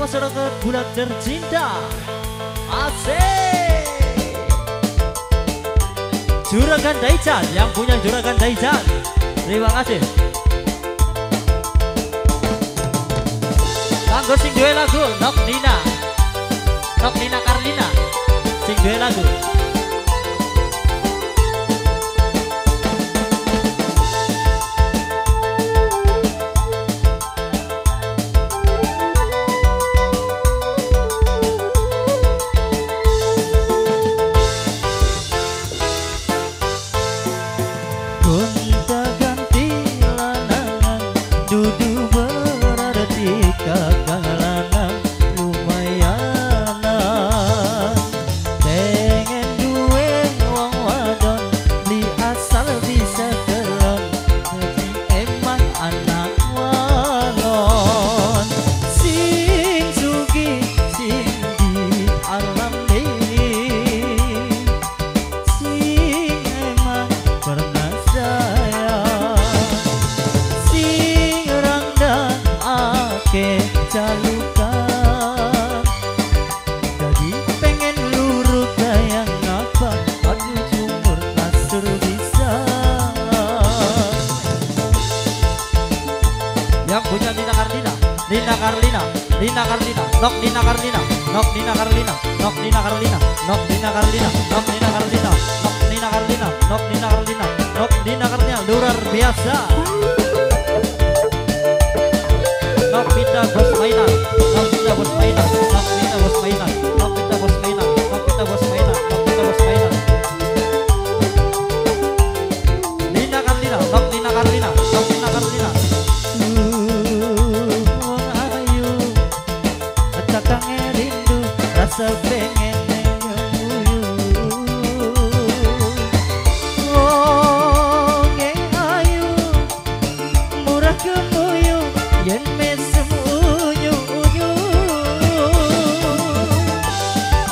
masyarakat bulan tercinta. Asik. Juragan Daichan yang punya Juragan Daichan Terima kasih. Kanggo sing duwe lagu Nok Nina. Nok Nina Karlina. Sing duwe lagu Nina Karlina Nina Karlina Nok Nina Karlina Nok Nina Karlina Nok Nina Karlina Nok Nina Karlina Nok Nina Karlina Nok Nina Karlina Nok Nina Karlina Nok Nina Karlina luar biasa Nok Pindah bos mainan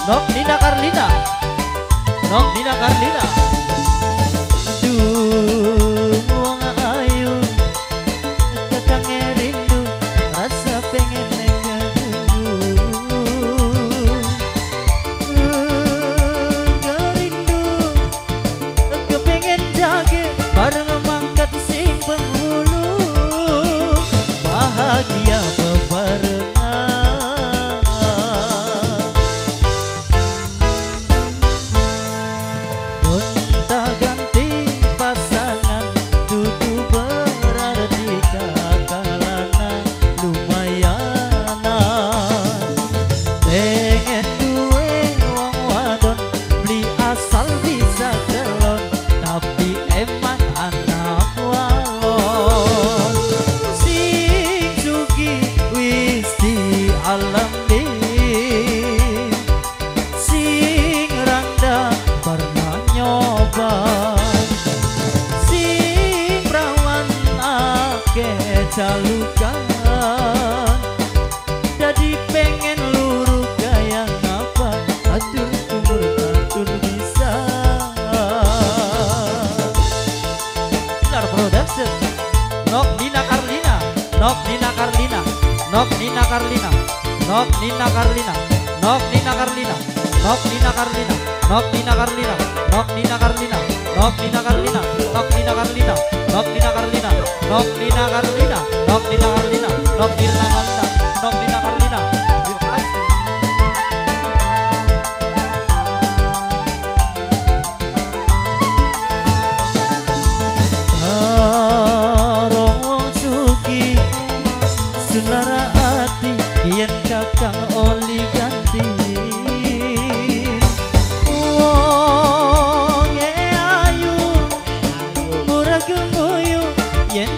Nong Nina Carlina Nong Nina Carlina Production Nok Nina Karlina Nok Nina Karlina Nok Nina Karlina Nok Nina Karlina Nok Nina Karlina Nok Nina Karlina Nok Nina Karlina Nok Nina suara hati Kian kakak oli ganti. Wong e ayu Murah gemuyu Yen